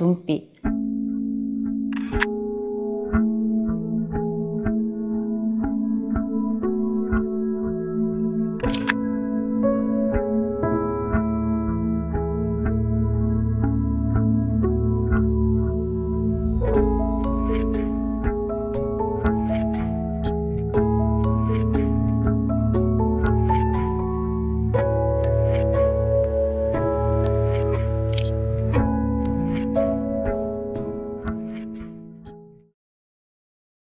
un